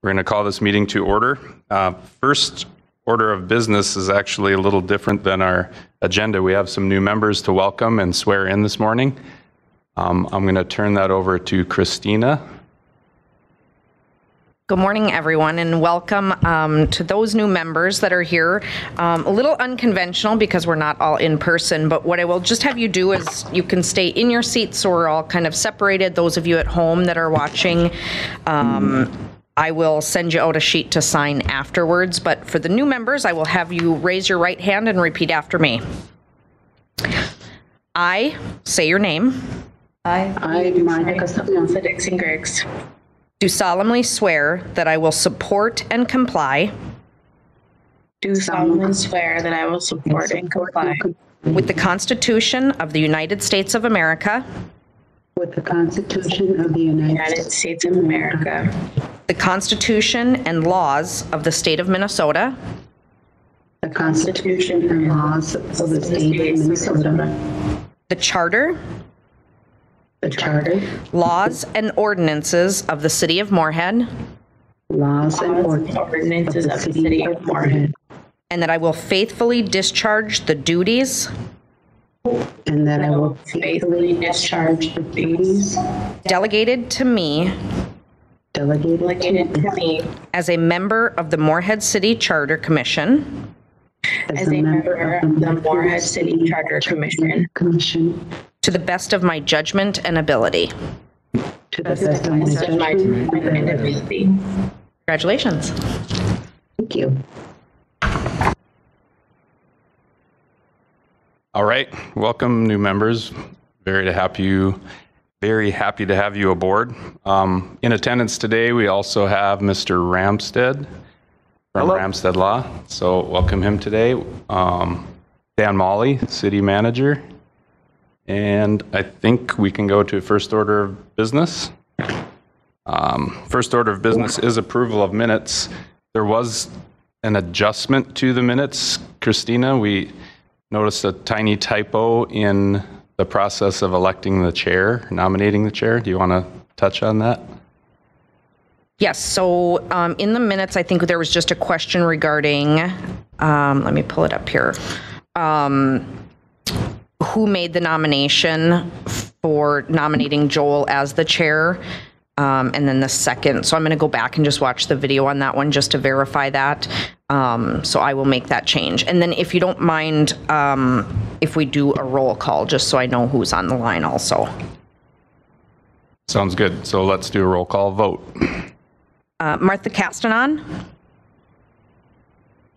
We're going to call this meeting to order. Uh, First order of business is actually a little different than our agenda. We have some new members to welcome and swear in this morning. Um, I'm going to turn that over to Christina. Good morning, everyone, and welcome um, to those new members that are here. Um, A little unconventional because we're not all in person, but what I will just have you do is you can stay in your seats so we're all kind of separated. Those of you at home that are watching, um, I will send you out a sheet to sign afterwards, but for the new members, I will have you raise your right hand and repeat after me. I say your name, I, Monica Espinosa Dixon Griggs, do solemnly swear that I will support and comply do solemnly swear that I will support and comply With the Constitution of the United States of America, with the Constitution of the United United States of America, the Constitution and laws of the state of Minnesota, the Constitution and laws of the state of Minnesota, the Charter, the Charter, laws, and ordinances of the city of Moorhead, laws and ordinances of the city of Moorhead, and that I will faithfully discharge the duties. And that I will faithfully discharge the duties delegated to me. delegate delegated to me as a member of the Moorhead City Charter Commission as a member of the Moorhead City Charter Commission Commission to the best of my judgment and ability. to the best of my of my judgment and and ability. ability. Congratulations. Thank you. All right, welcome new members. Very to happy you, very happy to have you aboard. Um, in attendance today, we also have Mr. Ramstead from Ramstead Law. So welcome him today. Um, Dan Mahli, City Manager, and I think we can go to first order of business. Um, first order of business is approval of minutes. There was an adjustment to the minutes, Christina. We noticed a tiny typo in the process of electing the chair, nominating the chair. Do you want to touch on that? Yes, so um, in the minutes, I think there was just a question regarding, um, let me pull it up here. Um, Who made the nomination for nominating Joel as the chair? Um, And then the second, so I'm going to go back and just watch the video on that one just to verify that. Um, So I will make that change. And then if you don't mind, um, if we do a roll call, just so I know who's on the line also. Sounds good. So let's do a roll call vote. Uh, Martha Castanon,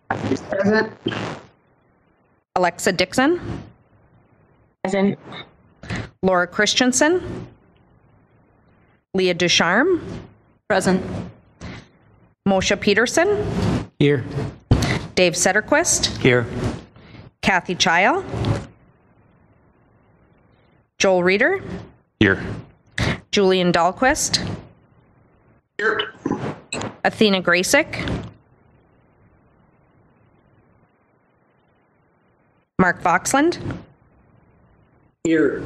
Present. Alexa Dixon, Present, Laura Christensen, Leah Ducharme, Present. Moshe Peterson, Here. Dave Setterquist, Here. Kathy Chile, Joel Reeder, Here. Julian Dahlquist, Here. Athena Graysick, Mark Voxland. Here.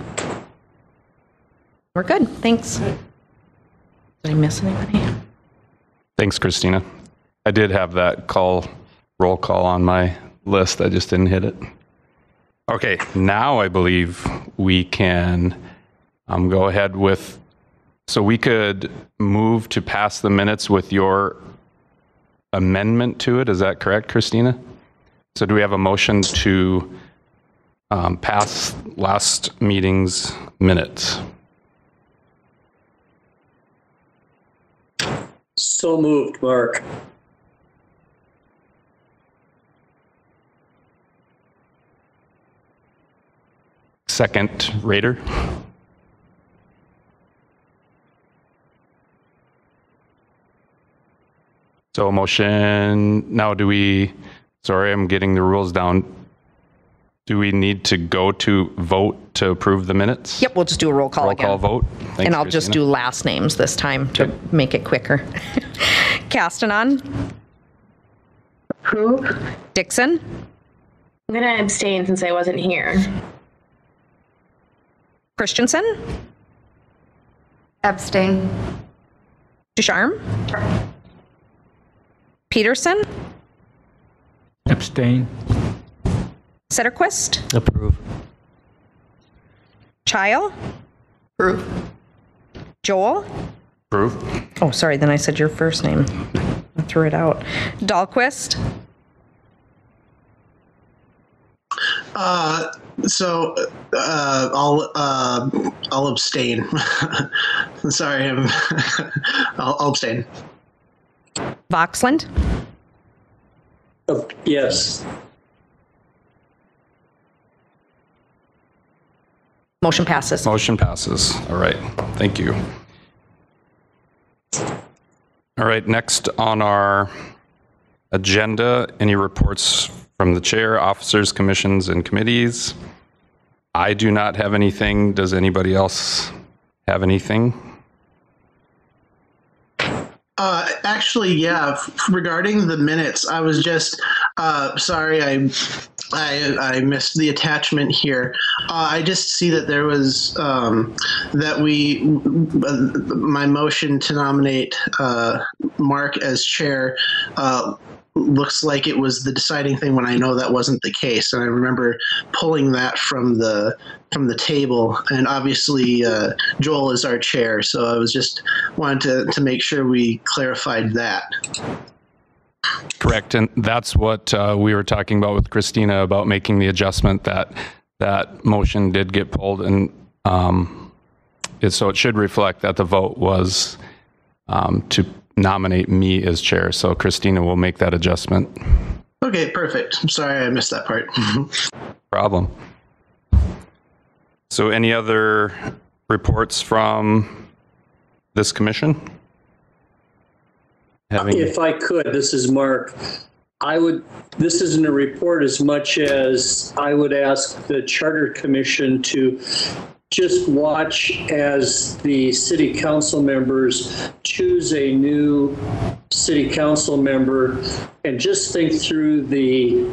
We're good, thanks. Did I miss anybody? Thanks, Christina. I did have that call, roll call on my list. I just didn't hit it. Okay, now I believe we can um, go ahead with, so we could move to pass the minutes with your amendment to it. Is that correct, Christina? So do we have a motion to um, pass last meeting's minutes? So moved, Mark. Second, Raider? So motion, now do we, sorry, I'm getting the rules down. Do we need to go to vote to approve the minutes? Yep, we'll just do a roll call Roll again. call vote? Thanks, And I'll just do Christina. last names this time to make it quicker. Castanon, Approve. Dixon, I'm going to abstain since I wasn't here. Christensen, Abstain. Ducharme, Peterson, Abstain. Setterquist, Approve. Chile, Approve. Joel. Approve. Oh, sorry, then I said your first name. I threw it out. Dahlquist, Uh, so uh, I'll uh, I'll abstain. Sorry, I'm I'll, I'll abstain. Voxland, Uh, Yes. Motion passes. Motion passes. All right. Thank you. All right. Next on our agenda, any reports from the chair, officers, commissions, and committees? I do not have anything. Does anybody else have anything? Uh, actually, yeah. f- Regarding the minutes, I was just uh, sorry. I, I I missed the attachment here. Uh, I just see that there was um, that we my motion to nominate uh, Mark as chair. Uh, looks like it was the deciding thing when I know that wasn't the case, and I remember pulling that from the from the table. And obviously, uh, Joel is our chair, so I was just wanted to, to make sure we clarified that. Correct, and that's what uh, we were talking about with Christina about making the adjustment that that motion did get pulled, and um, it, so it should reflect that the vote was um, to nominate me as chair. So Christina will make that adjustment. Okay, perfect. I'm sorry I missed that part. Problem. So, any other reports from this commission? Having If I could, this is Mark. I would, this isn't a report as much as I would ask the Charter Commission to just watch as the city council members choose a new city council member and just think through the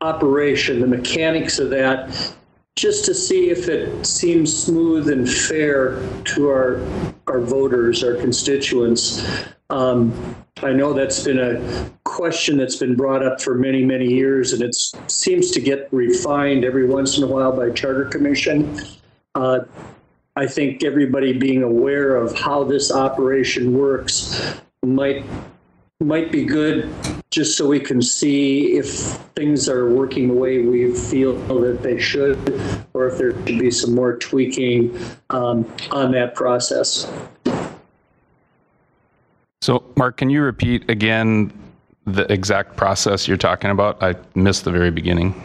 operation, the mechanics of that, just to see if it seems smooth and fair to our, our voters, our constituents. Um, I know that's been a question that's been brought up for many, many years, and it seems to get refined every once in a while by Charter Commission. Uh, I think everybody being aware of how this operation works might might be good just so we can see if things are working the way we feel that they should, or if there should be some more tweaking um, on that process. So, Mark, can you repeat again the exact process you're talking about? I missed the very beginning.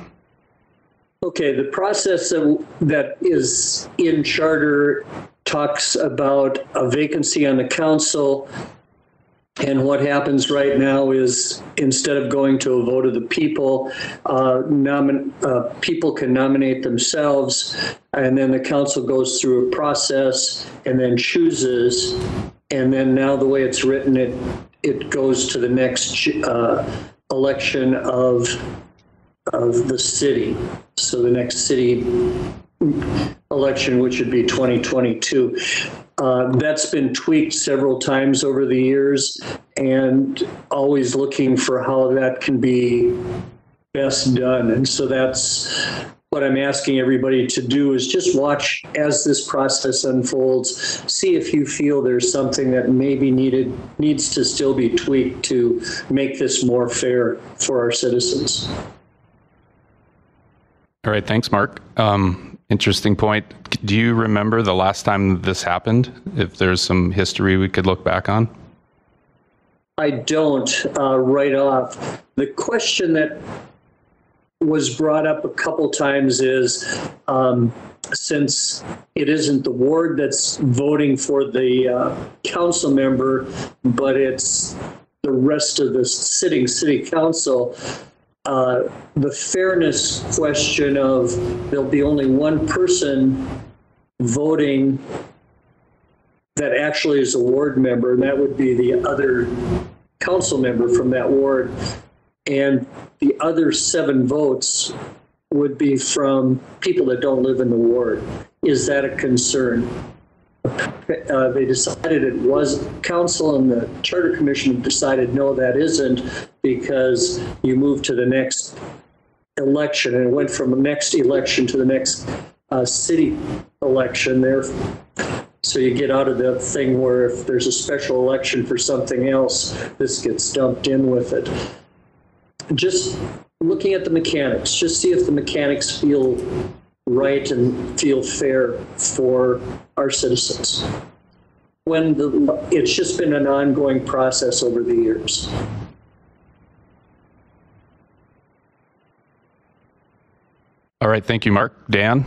Okay, the process that, is in charter talks about a vacancy on the council. And what happens right now is instead of going to a vote of the people, uh, nomin, uh, people can nominate themselves, and then the council goes through a process and then chooses. And then now the way it's written, it it goes to the next uh, election of of the city. So the next city election, which would be 2022. Uh, that's been tweaked several times over the years and always looking for how that can be best done. And so that's what I'm asking everybody to do is just watch as this process unfolds, see if you feel there's something that maybe needed needs to still be tweaked to make this more fair for our citizens. All right, thanks, Mark. Um, interesting point. Do you remember the last time this happened? If there's some history we could look back on? I don't uh, right off. The question that was brought up a couple times is um, since it isn't the ward that's voting for the uh, council member, but it's the rest of the sitting city council, uh, the fairness question of there'll be only one person voting that actually is a ward member, and that would be the other council member from that ward. And the other seven votes would be from people that don't live in the ward. Is that a concern? uh, they decided it was council and the charter commission decided, no, that isn't because you move to the next election and it went from the next election to the next uh, city election there. So you get out of the thing where if there's a special election for something else, this gets dumped in with it. Just looking at the mechanics, just see if the mechanics feel right and feel fair for our citizens. When the, it's just been an ongoing process over the years. All right, thank you, Mark. Dan?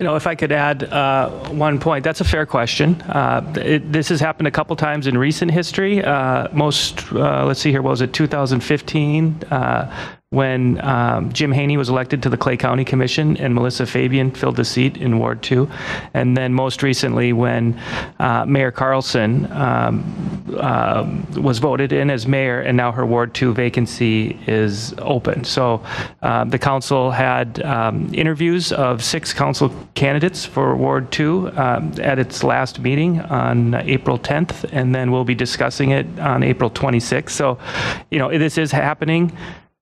You know, if I could add uh, one point, that's a fair question. Uh, it, this has happened a couple times in recent history. Uh, most, uh, let's see here, what was it 2015 uh, when um, Jim Haney was elected to the Clay County Commission and Melissa Fabian filled the seat in Ward 2. And then most recently when uh, Mayor Carlson um, uh, was voted in as mayor and now her Ward 2 vacancy is open. So uh, the council had um, interviews of six council candidates for Ward 2 um, at its last meeting on April 10th, and then we'll be discussing it on April 26th. So, you know, this is happening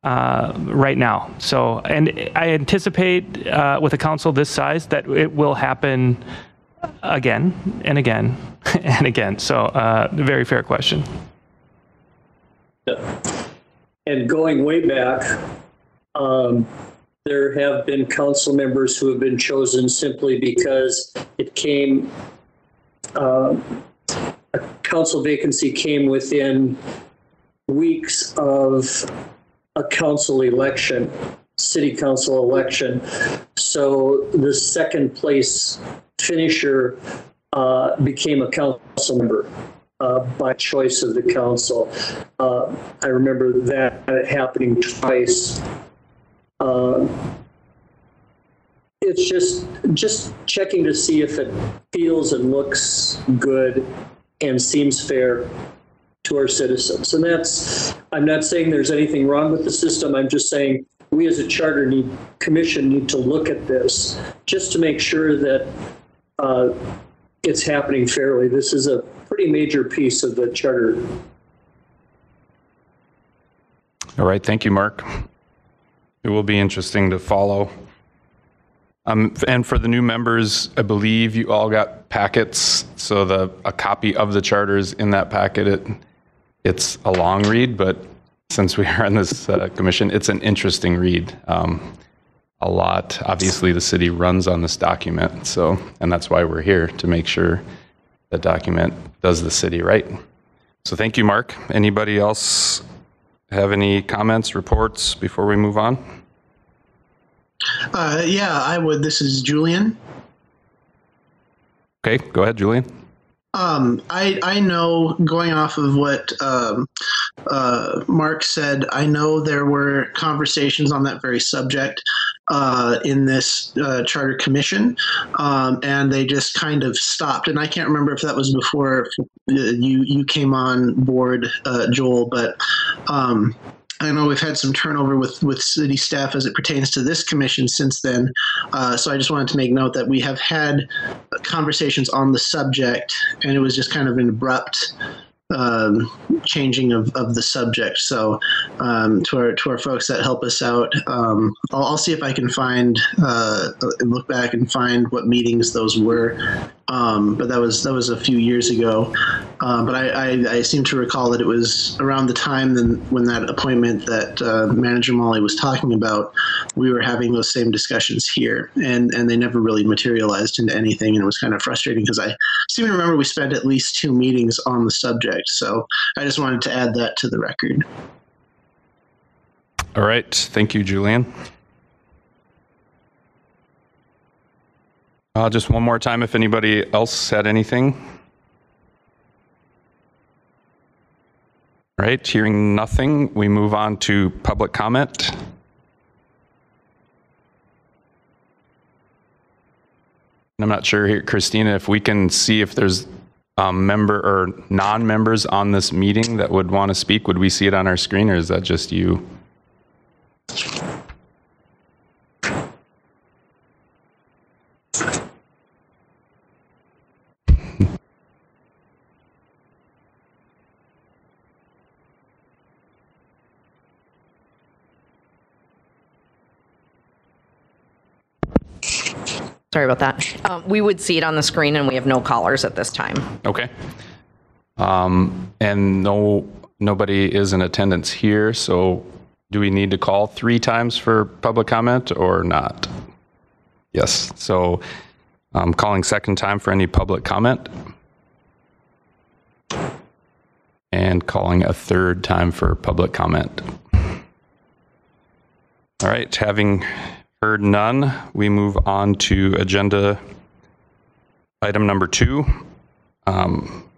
uh, right now. So, and I anticipate uh, with a council this size that it will happen again and again and again. So, uh, very fair question. And going way back, um, there have been council members who have been chosen simply because it came, uh, a council vacancy came within weeks of a council election, city council election. So the second place finisher uh, became a council member uh, by choice of the council. Uh, I remember that happening twice. Uh, It's just, just checking to see if it feels and looks good and seems fair to our citizens. And that's, I'm not saying there's anything wrong with the system. I'm just saying we as a charter need, commission need to look at this just to make sure that uh, it's happening fairly. This is a pretty major piece of the charter. All right, thank you, Mark. It will be interesting to follow. Um, and for the new members, I believe you all got packets, so the a copy of the charters in that packet. It it's a long read, but since we are on this uh, commission, it's an interesting read. Um, a lot. Obviously, the city runs on this document, so and that's why we're here to make sure the document does the city right. So thank you, Mark. Anybody else have any comments, reports before we move on? Uh, yeah, I would. This is Julian. Okay, go ahead, Julian. Um, I I know going off of what um, uh, Mark said, I know there were conversations on that very subject uh, in this uh, charter commission, um, and they just kind of stopped. And I can't remember if that was before uh, you you came on board, uh, Joel, but. I know we've had some turnover with, with city staff as it pertains to this commission since then. Uh, so I just wanted to make note that we have had conversations on the subject, and it was just kind of an abrupt um, changing of, of the subject. So um, to our to our folks that help us out, um, I'll, I'll see if I can find uh, look back and find what meetings those were. Um, but that was that was a few years ago. Uh, but I, I, I seem to recall that it was around the time then when that appointment that uh, Manager Mahli was talking about, we were having those same discussions here, and and they never really materialized into anything, and it was kind of frustrating because I seem to remember we spent at least two meetings on the subject. So I just wanted to add that to the record. All right, thank you, Julian. Uh, just one more time, if anybody else had anything. All right, hearing nothing, we move on to public comment. I'm not sure here, Christina, if we can see if there's um, member or non-members on this meeting that would want to speak. Would we see it on our screen, or is that just you? Sorry about that. Um, We would see it on the screen, and we have no callers at this time. Okay. Um, And no, nobody is in attendance here, so do we need to call three times for public comment or not? Yes, so um, calling second time for any public comment. And calling a third time for public comment. All right, having heard none, we move on to agenda item number two. Um,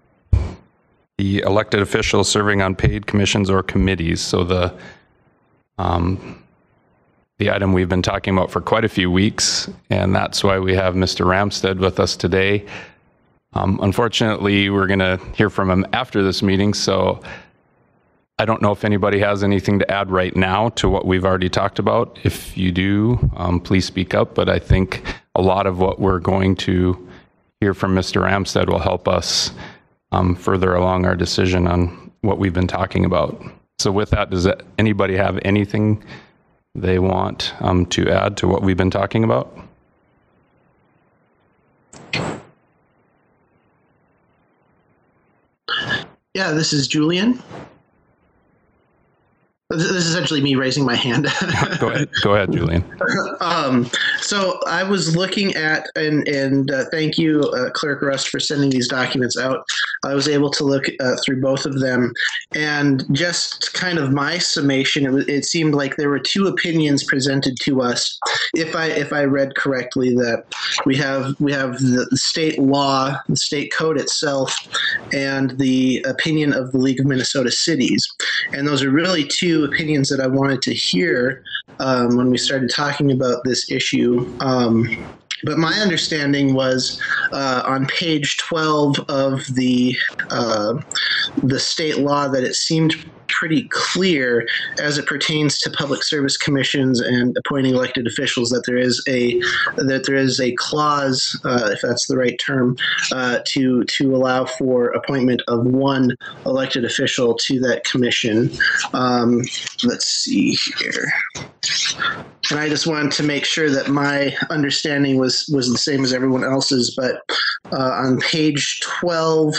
The elected officials serving on paid commissions or committees. So the, um, the item we've been talking about for quite a few weeks, and that's why we have Mr. Ramstead with us today. Um, Unfortunately, we're going to hear from him after this meeting, so I don't know if anybody has anything to add right now to what we've already talked about. If you do, um, please speak up. But I think a lot of what we're going to hear from Mr. Ramstead will help us um, further along our decision on what we've been talking about. So with that, does that- anybody have anything they want um, to add to what we've been talking about? Yeah, this is Julian. This is essentially me raising my hand. Go ahead, go ahead, Julian. um, so I was looking at, and and uh, thank you, uh, Clerk Rust, for sending these documents out. I was able to look uh, through both of them, and just kind of my summation. It, it seemed like there were two opinions presented to us. If I if I read correctly, that we have we have the state law, the state code itself, and the opinion of the League of Minnesota Cities, and those are really two opinions that I wanted to hear um, when we started talking about this issue. Um, but my understanding was uh, on page 12 of the uh, the state law that it seemed pretty clear as it pertains to public service commissions and appointing elected officials that there is a that there is a clause, uh, if that's the right term, uh, to to allow for appointment of one elected official to that commission. Um, let's see here. And I just wanted to make sure that my understanding was was the same as everyone else's. But uh, on page 12,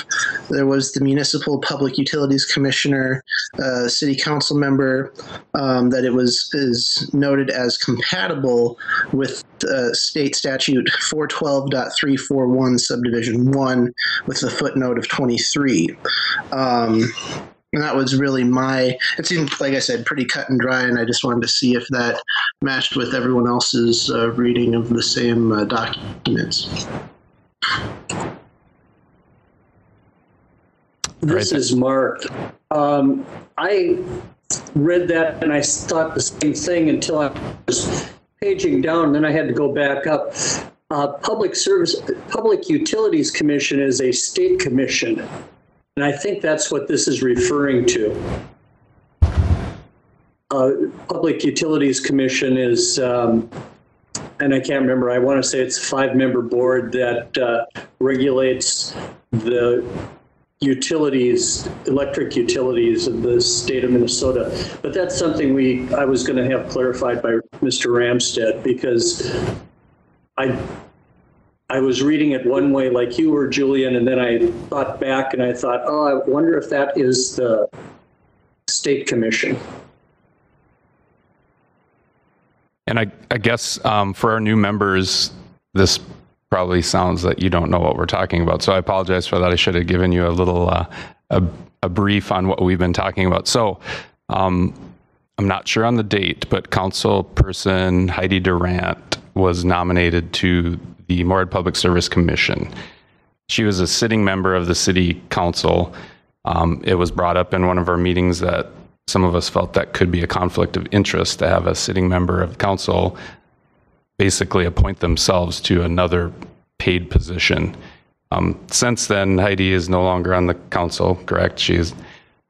there was the municipal public utilities commissioner, uh, city council member, um, that it was is noted as compatible with uh, state statute 412.341 subdivision 1 with the footnote of 23. Um, and that was really my, it seemed, like I said, pretty cut and dry. And I just wanted to see if that matched with everyone else's uh, reading of the same uh, documents. This Right. is Mark. Um, I read that and I thought the same thing until I was paging down, then I had to go back up. Uh, Public Service, Public Utilities Commission is a state commission. And I think that's what this is referring to. Uh, Public Utilities Commission is, um, and I can't remember, I want to say it's a five-member board that uh, regulates the utilities, electric utilities of the state of Minnesota. But that's something we, I was going to have clarified by Mr. Ramstead because I, I was reading it one way like you were, Julian, and then I thought back and I thought, oh, I wonder if that is the state commission. And I, I guess um, for our new members, this probably sounds that you don't know what we're talking about. So I apologize for that. I should have given you a little uh, a, a brief on what we've been talking about. So um, I'm not sure on the date, but Councilperson Heidi Durand was nominated to the Moorhead Public Service Commission. She was a sitting member of the city council. Um, it was brought up in one of our meetings that some of us felt that could be a conflict of interest to have a sitting member of council basically appoint themselves to another paid position. Um, since then, Heidi is no longer on the council, correct? She's,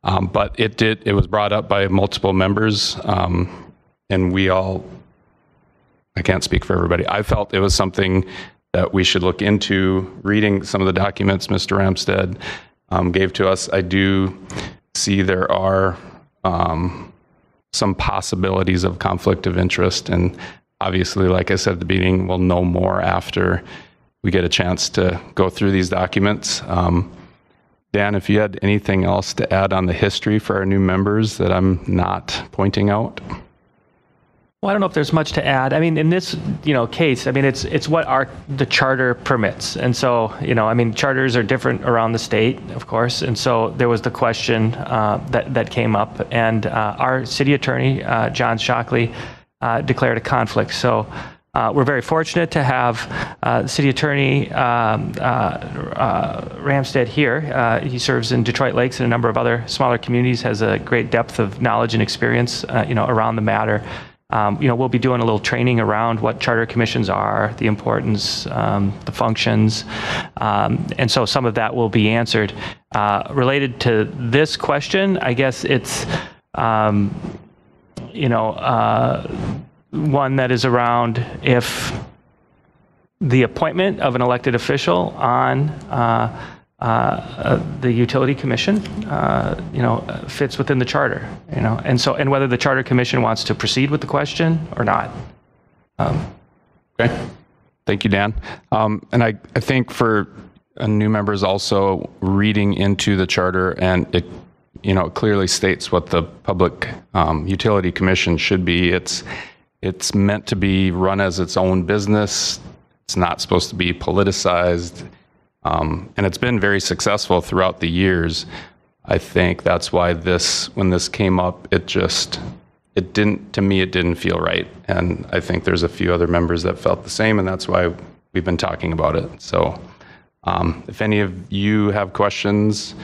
um, but it did, it was brought up by multiple members, um, and we all, I can't speak for everybody. I felt it was something that we should look into. Reading some of the documents Mr. Ramstead um, gave to us, I do see there are um, some possibilities of conflict of interest, and obviously, like I said at the beginning, we'll know more after we get a chance to go through these documents. Um, Dan, if you had anything else to add on the history for our new members that I'm not pointing out? Well, I don't know if there's much to add. I mean, in this, you know, case, I mean, it's it's what our the charter permits, and so you know, I mean, charters are different around the state, of course, and so there was the question uh, that that came up, and uh, our city attorney, uh, John Shockley, uh, declared a conflict. So. Uh, we're very fortunate to have uh, City Attorney um, uh, uh, Ramstead here. Uh, he serves in Detroit Lakes and a number of other smaller communities. Has a great depth of knowledge and experience, you know, around the matter. Um, you know, we'll be doing a little training around what charter commissions are, the importance, um, the functions, um, and so some of that will be answered. Uh, related to this question, I guess it's, um, you know, uh, one that is around if the appointment of an elected official on uh, uh, the utility commission, uh, you know, fits within the charter, you know, and so and whether the charter commission wants to proceed with the question or not. Okay. Thank you, Dan. Um, and I, I think for new members also reading into the charter and it, you know, it clearly states what the Public um, Utility Commission should be. It's, it's meant to be run as its own business. It's not supposed to be politicized. Um, and it's been very successful throughout the years. I think that's why this, when this came up, it just, it didn't, to me, it didn't feel right. And I think there's a few other members that felt the same, and that's why we've been talking about it. So um, if any of you have questions,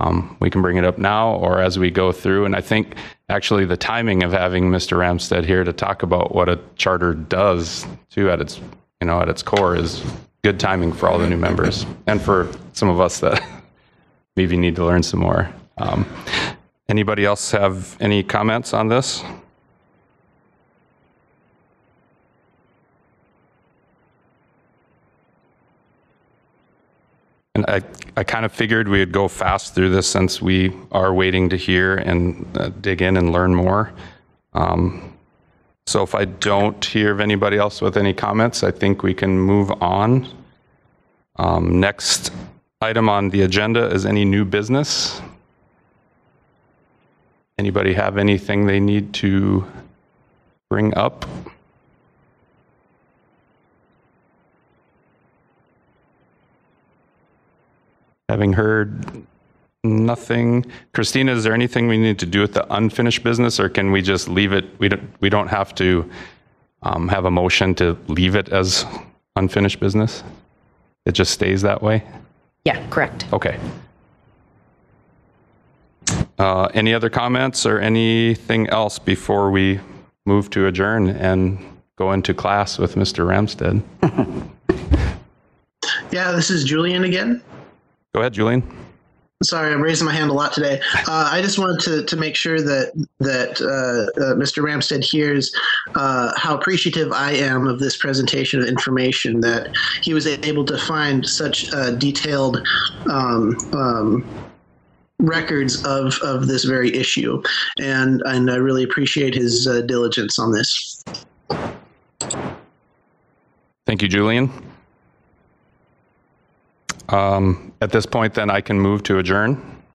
um, we can bring it up now or as we go through. And I think actually the timing of having Mr. Ramstead here to talk about what a charter does too at its, you know, at its core is good timing for all the new members and for some of us that maybe need to learn some more. Um, anybody else have any comments on this? And I, I kind of figured we'd go fast through this since we are waiting to hear and uh, dig in and learn more. Um, so if I don't hear of anybody else with any comments, I think we can move on. Um, next item on the agenda is any new business. Anybody have anything they need to bring up? Having heard nothing, Christina, is there anything we need to do with the unfinished business, or can we just leave it? We don't. We don't have to um, have a motion to leave it as unfinished business. It just stays that way. Yeah, correct. Okay. Uh, any other comments or anything else before we move to adjourn and go into class with Mr. Ramstead? Yeah, this is Julian again. Go ahead, Julian. Sorry, I'm raising my hand a lot today. Uh, I just wanted to, to make sure that that uh, uh, Mr. Ramstead hears uh, how appreciative I am of this presentation of information. That he was able to find such uh, detailed um, um, records of of this very issue, and and I really appreciate his uh, diligence on this. Thank you, Julian. Um, at this point, then I can move to adjourn.